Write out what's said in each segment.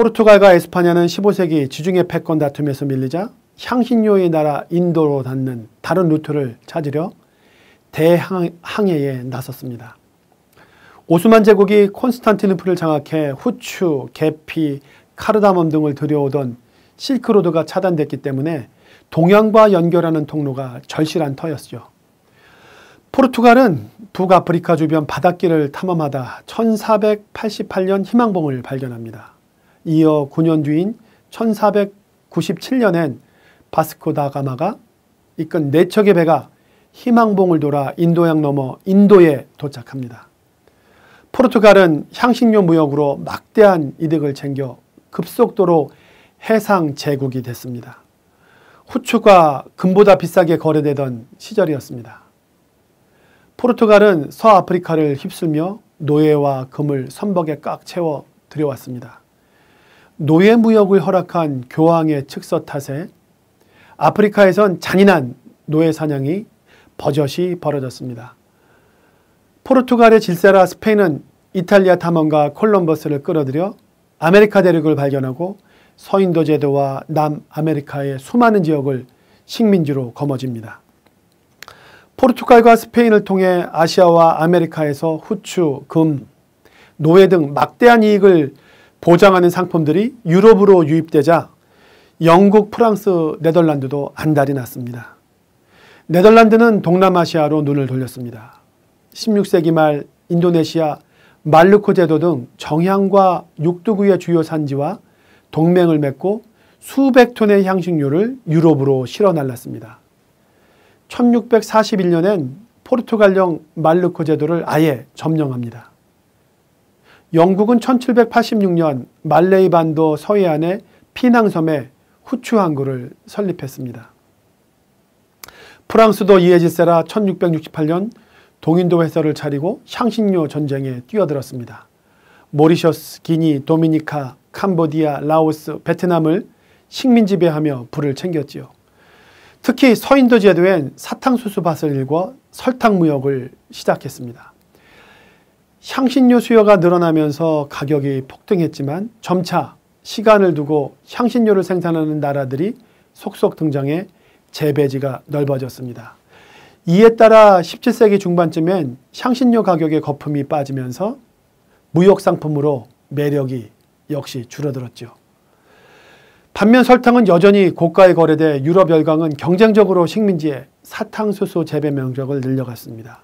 포르투갈과 에스파냐는 15세기 지중해 패권 다툼에서 밀리자 향신료의 나라 인도로 닿는 다른 루트를 찾으려 대항해에 나섰습니다. 오스만 제국이 콘스탄티노플을 장악해 후추, 계피, 카르다몬 등을 들여오던 실크로드가 차단됐기 때문에 동양과 연결하는 통로가 절실한 터였죠. 포르투갈은 북아프리카 주변 바닷길을 탐험하다 1488년 희망봉을 발견합니다. 이어 9년 뒤인 1497년엔 바스코 다 가마가 이끈 네 척의 배가 희망봉을 돌아 인도양 넘어 인도에 도착합니다. 포르투갈은 향신료 무역으로 막대한 이득을 챙겨 급속도로 해상 제국이 됐습니다. 후추가 금보다 비싸게 거래되던 시절이었습니다. 포르투갈은 서아프리카를 휩쓸며 노예와 금을 선박에 꽉 채워 들여왔습니다. 노예 무역을 허락한 교황의 칙서 탓에 아프리카에선 잔인한 노예 사냥이 버젓이 벌어졌습니다. 포르투갈에 질세라 스페인은 이탈리아 탐험가 콜럼버스를 끌어들여 아메리카 대륙을 발견하고 서인도 제도와 남아메리카의 수많은 지역을 식민지로 거머쥡니다. 포르투갈과 스페인을 통해 아시아와 아메리카에서 후추, 금, 노예 등 막대한 이익을 보장하는 상품들이 유럽으로 유입되자 영국, 프랑스, 네덜란드도 안달이 났습니다. 네덜란드는 동남아시아로 눈을 돌렸습니다. 16세기 말 인도네시아, 말루코 제도 등 정향과 육두구의 주요 산지와 동맹을 맺고 수백 톤의 향신료를 유럽으로 실어 날랐습니다. 1641년엔 포르투갈령 말루코 제도를 아예 점령합니다. 영국은 1786년 말레이 반도 서해안의 피낭섬에 후추 항구를 설립했습니다. 프랑스도 이에 질세라 1668년 동인도 회사를 차리고 향신료 전쟁에 뛰어들었습니다. 모리셔스, 기니, 도미니카, 캄보디아, 라오스, 베트남을 식민 지 배하며 불을 챙겼지요. 특히 서인도 제도엔 사탕수수 밭을 일궈 설탕 무역을 시작했습니다. 향신료 수요가 늘어나면서 가격이 폭등했지만 점차 시간을 두고 향신료를 생산하는 나라들이 속속 등장해 재배지가 넓어졌습니다. 이에 따라 17세기 중반쯤엔 향신료 가격의 거품이 빠지면서 무역 상품으로 매력이 역시 줄어들었죠. 반면 설탕은 여전히 고가에 거래돼 유럽 열강은 경쟁적으로 식민지에 사탕수수 재배 면적을 늘려갔습니다.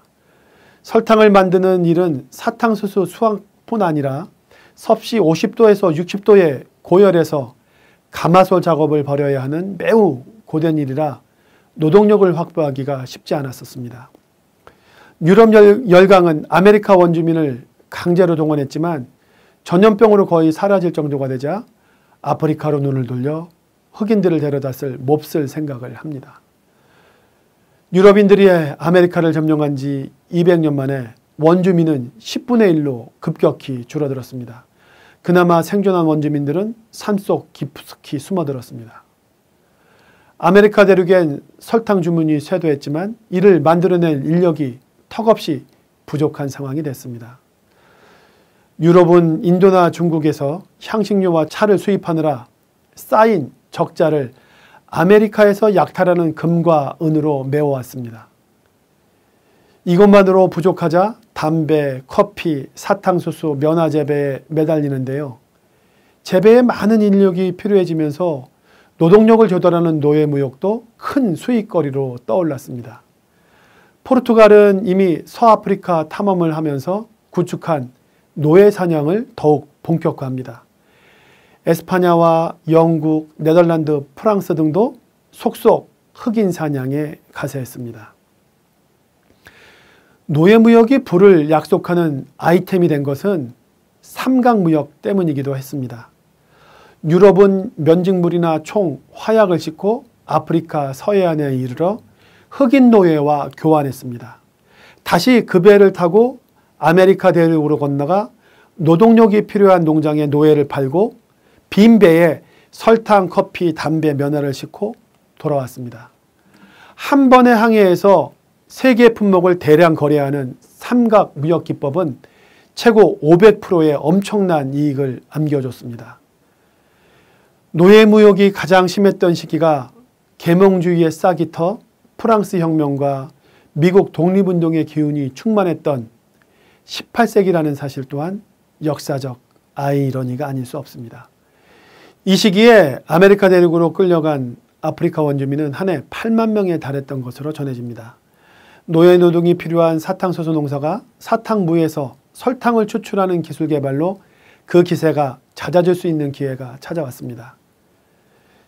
설탕을 만드는 일은 사탕수수 수확뿐 아니라 섭씨 50도에서 60도의 고열에서 가마솥 작업을 벌여야 하는 매우 고된 일이라 노동력을 확보하기가 쉽지 않았었습니다. 유럽 열강은 아메리카 원주민을 강제로 동원했지만 전염병으로 거의 사라질 정도가 되자 아프리카로 눈을 돌려 흑인들을 데려다 쓸 몹쓸 생각을 합니다. 유럽인들이 아메리카를 점령한 지 200년 만에 원주민은 10분의 1로 급격히 줄어들었습니다. 그나마 생존한 원주민들은 산속 깊숙이 숨어들었습니다. 아메리카 대륙엔 설탕 주문이 쇄도했지만 이를 만들어낼 인력이 턱없이 부족한 상황이 됐습니다. 유럽은 인도나 중국에서 향신료와 차를 수입하느라 쌓인 적자를 아메리카에서 약탈하는 금과 은으로 메워왔습니다. 이것만으로 부족하자 담배, 커피, 사탕수수, 면화재배에 매달리는데요. 재배에 많은 인력이 필요해지면서 노동력을 조달하는 노예 무역도 큰 수익거리로 떠올랐습니다. 포르투갈은 이미 서아프리카 탐험을 하면서 구축한 노예 사냥을 더욱 본격화합니다. 에스파냐와 영국, 네덜란드, 프랑스 등도 속속 흑인 사냥에 가세했습니다. 노예무역이 불을 약속하는 아이템이 된 것은 삼강무역 때문이기도 했습니다. 유럽은 면직물이나 총, 화약을 싣고 아프리카 서해안에 이르러 흑인 노예와 교환했습니다. 다시 그 배를 타고 아메리카 대륙으로 건너가 노동력이 필요한 농장에 노예를 팔고 빈 배에 설탕, 커피, 담배, 면화를 싣고 돌아왔습니다. 한 번의 항해에서 세 개 품목을 대량 거래하는 삼각 무역 기법은 최고 500%의 엄청난 이익을 안겨줬습니다. 노예 무역이 가장 심했던 시기가 계몽주의의 싹이 터 프랑스 혁명과 미국 독립운동의 기운이 충만했던 18세기라는 사실 또한 역사적 아이러니가 아닐 수 없습니다. 이 시기에 아메리카 대륙으로 끌려간 아프리카 원주민은 한 해 8만 명에 달했던 것으로 전해집니다. 노예 노동이 필요한 사탕수수 농사가 사탕무에서 설탕을 추출하는 기술 개발로 그 기세가 잦아질 수 있는 기회가 찾아왔습니다.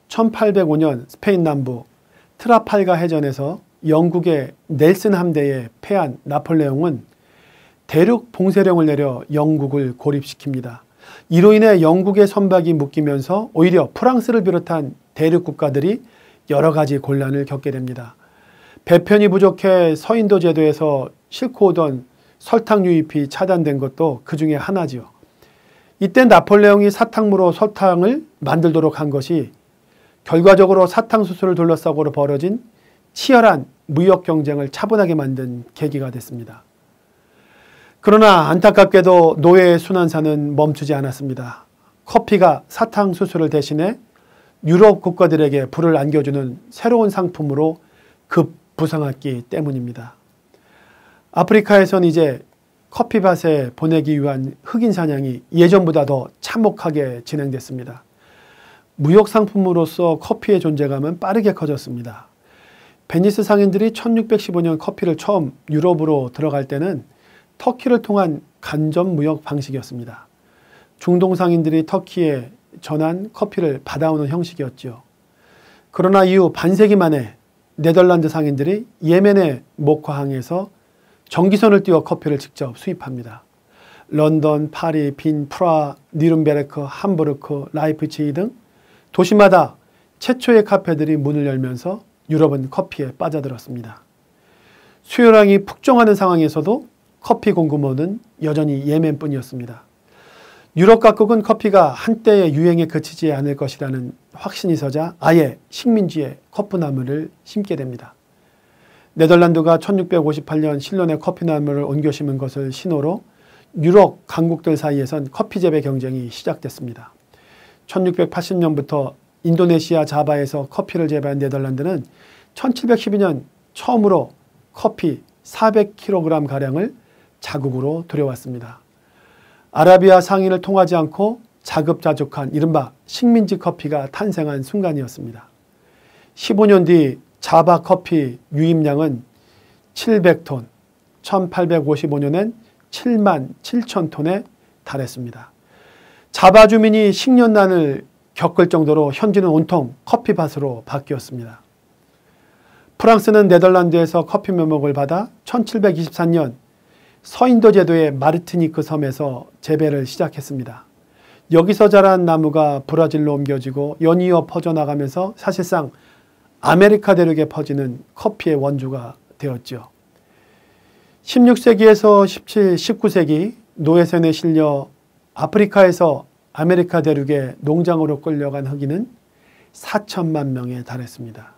1805년 스페인 남부 트라팔가 해전에서 영국의 넬슨 함대에 패한 나폴레옹은 대륙 봉쇄령을 내려 영국을 고립시킵니다. 이로 인해 영국의 선박이 묶이면서 오히려 프랑스를 비롯한 대륙 국가들이 여러 가지 곤란을 겪게 됩니다. 배편이 부족해 서인도 제도에서 싣고 오던 설탕 유입이 차단된 것도 그 중에 하나지요. 이때 나폴레옹이 사탕무로 설탕을 만들도록 한 것이 결과적으로 사탕수수를 둘러싸고 벌어진 치열한 무역 경쟁을 차분하게 만든 계기가 됐습니다. 그러나 안타깝게도 노예의 순환사는 멈추지 않았습니다. 커피가 사탕수수를 대신해 유럽 국가들에게 불을 안겨주는 새로운 상품으로 급 부상했기 때문입니다. 아프리카에선 이제 커피밭에 보내기 위한 흑인 사냥이 예전보다 더 참혹하게 진행됐습니다. 무역 상품으로서 커피의 존재감은 빠르게 커졌습니다. 베니스 상인들이 1615년 커피를 처음 유럽으로 들여갈 때는 터키를 통한 간접 무역 방식이었습니다. 중동 상인들이 터키에 전한 커피를 받아오는 형식이었죠. 그러나 이후 반세기 만에 네덜란드 상인들이 예멘의 모카항에서 정기선을 띄워 커피를 직접 수입합니다. 런던, 파리, 빈, 프라하, 뉘른베르크, 함부르크, 라이프치히 등 도시마다 최초의 카페들이 문을 열면서 유럽은 커피에 빠져들었습니다. 수요량이 폭증하는 상황에서도 커피 공급원은 여전히 예멘뿐이었습니다. 유럽 각국은 커피가 한때의 유행에 그치지 않을 것이라는 확신이 서자 아예 식민지에 커피나무를 심게 됩니다. 네덜란드가 1658년 실론에 커피나무를 옮겨 심은 것을 신호로 유럽 강국들 사이에선 커피 재배 경쟁이 시작됐습니다. 1680년부터 인도네시아 자바에서 커피를 재배한 네덜란드는 1712년 처음으로 커피 400kg 가량을 자국으로 들여왔습니다. 아라비아 상인을 통하지 않고 자급자족한 이른바 식민지 커피가 탄생한 순간이었습니다. 15년 뒤 자바 커피 유입량은 700톤, 1855년엔 7만 7천 톤에 달했습니다. 자바 주민이 식년난을 겪을 정도로 현지는 온통 커피밭으로 바뀌었습니다. 프랑스는 네덜란드에서 커피 묘목을 받아 1724년 서인도 제도의 마르티니크 섬에서 재배를 시작했습니다. 여기서 자란 나무가 브라질로 옮겨지고 연이어 퍼져나가면서 사실상 아메리카 대륙에 퍼지는 커피의 원조가 되었죠. 16세기에서 17, 19세기 노예선에 실려 아프리카에서 아메리카 대륙의 농장으로 끌려간 흑인은 4천만 명에 달했습니다.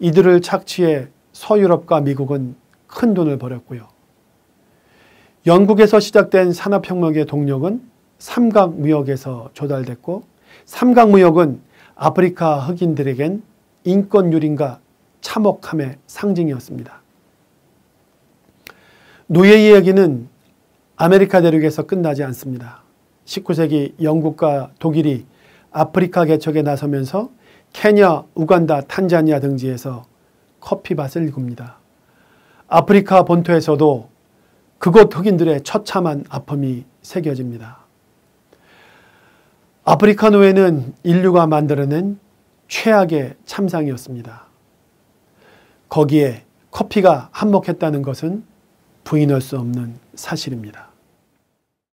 이들을 착취해 서유럽과 미국은 큰 돈을 벌었고요. 영국에서 시작된 산업혁명의 동력은 삼각무역에서 조달됐고 삼각무역은 아프리카 흑인들에겐 인권 유린과 참혹함의 상징이었습니다. 노예 이야기는 아메리카 대륙에서 끝나지 않습니다. 19세기 영국과 독일이 아프리카 개척에 나서면서 케냐, 우간다, 탄자니아 등지에서 커피밭을 일굽니다. 아프리카 본토에서도 그곳 흑인들의 처참한 아픔이 새겨집니다. 아프리카 노예는 인류가 만들어낸 최악의 참상이었습니다. 거기에 커피가 한몫했다는 것은 부인할 수 없는 사실입니다.